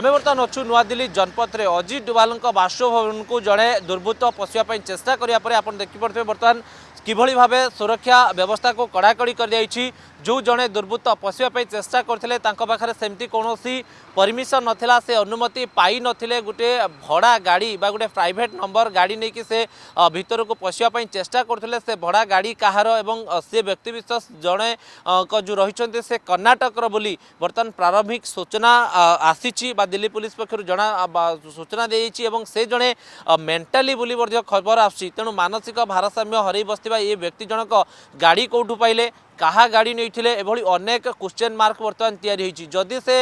ଆମେ ବର୍ତ୍ତମାନ ଅଛୁ ନୂଆଦିଲ୍ଲୀ ଜନପଥରେ ଅଜିତ ଡୋଭାଲଙ୍କ ବାସଭବନକୁ ଜଣେ ଦୁର୍ବୃତ୍ତ ପଶିବା ପାଇଁ ଚେଷ୍ଟା କରିବା ପରେ ଆପଣ ଦେଖିପାରୁଥିବେ ବର୍ତ୍ତମାନ କିଭଳି ଭାବେ ସୁରକ୍ଷା ବ୍ୟବସ୍ଥାକୁ କଡ଼ାକଡ଼ି କରିଯାଇଛି ଯେଉଁ ଜଣେ ଦୁର୍ବୃତ୍ତ ପଶିବା ପାଇଁ ଚେଷ୍ଟା କରିଥିଲେ ତାଙ୍କ ପାଖରେ ସେମିତି କୌଣସି ପରମିସନ୍ ନଥିଲା ସେ ଅନୁମତି ପାଇନଥିଲେ ଗୋଟିଏ ଭଡ଼ା ଗାଡ଼ି ବା ଗୋଟେ ପ୍ରାଇଭେଟ୍ ନମ୍ବର ଗାଡ଼ି ନେଇକି ସେ ଭିତରକୁ ପଶିବା ପାଇଁ ଚେଷ୍ଟା କରୁଥିଲେ ସେ ଭଡ଼ା ଗାଡ଼ି କାହାର ଏବଂ ସେ ବ୍ୟକ୍ତିବିଶେଷ ଜଣେଙ୍କ ଯେଉଁ ରହିଛନ୍ତି ସେ କର୍ଣ୍ଣାଟକର ବୋଲି ବର୍ତ୍ତମାନ ପ୍ରାରମ୍ଭିକ ସୂଚନା ଆସିଛି ବା ଦିଲ୍ଲୀ ପୁଲିସ୍ ପକ୍ଷରୁ ଜଣା ସୂଚନା ଦେଇଛି ଏବଂ ସେ ଜଣେ ମେଣ୍ଟାଲି ବୋଲି ମଧ୍ୟ ଖବର ଆସୁଛି ତେଣୁ ମାନସିକ ଭାରସାମ୍ୟ ହରାଇ ବସିଥିବା ଏ ବ୍ୟକ୍ତି ଜଣକ ଗାଡ଼ି କେଉଁଠୁ ପାଇଲେ কাহা গাড়ি নেইলে এভাবে অনেক কোশ্চেন মার্ক বর্তমান তৈরি হয়েছে যদি সে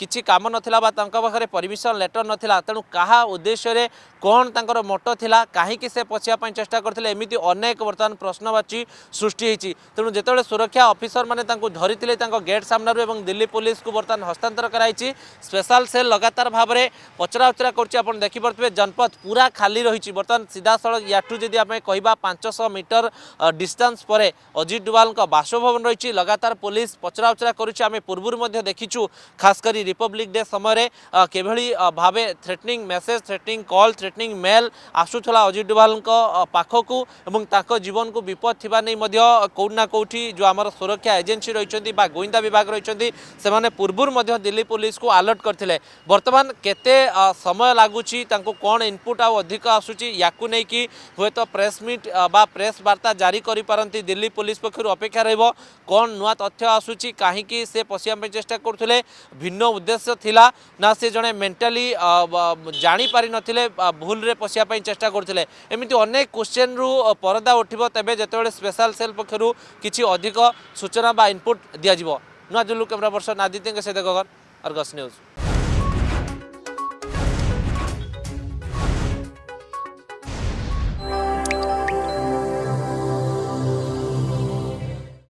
কিছু কাম নথিলা বা তাঁর পাখে পরমিশন লেটর নথিলা তেণু কাহা উদ্দেশ্যে কোণ তাঁর মোটো লা কাহিকি সে পচিয়া চেষ্টা করলে এমিতি অনেক বর্তমান প্রশ্নবাচী সৃষ্টি হয়েছে তেমন যেতবে সুরক্ষা অফিসর মানে তাঁর ধরিলে তাঁর গেট সামনার এবং দিল্লি পুলিশকে বর্তমান হস্তান্তর করা হয়েছে স্পেশাল সেল লগাতার ভাবে পচরা উচরা করছে আপনার দেখিপারে জনপথ পুরা খালি রয়েছে বর্তমান সিধাসল ইয়াঠু যদি আমি কহা পাঁচশহ মিটর ডিষ্টান্স পরে অজিত ডুবাল বাসব कर्मभवन रही लगातार पुलिस पचराउचरा कर पूर्व देखीचु खासकर रिपब्लिक डे समय कि भाव threatening message threatening call threatening mail आसूला Ajit Doval पाखक जीवन को विपद थी कौटना कौटि जो आम सुरक्षा एजेन्सी रही गुईंदा विभाग रही पूर्व दिल्ली पुलिस को आलर्ट करते बर्तमान के समय लगुच कौन इनपुट आधिक आसूक नहीं कि हूँ तो प्रेस मिट बा प्रेस बार्ता जारी करती दिल्ली पुलिस पक्ष अपेक्षा र পারিব কোণ নূয়া তথ্য আসুচি কাহিকি সে পশিয়া চেষ্টা করুলে ভিন্ন উদ্দেশ্য লা না সে জনে মেন্টালি জাঁপারি নথিলে ভুলরে পশিয়া চেষ্টা করুলে এমিতি অনেক কোশ্চেন রু পরদা উঠিব তেবে যেতবে স্পেশাল সেল পক্ষর কিছু অধিক সূচনা বা ইনপুট দিয়া নূয়া জুলু ক্যামেরা পর্সন আদিত্যঙ্ সেদেগর অর্গস নিউজ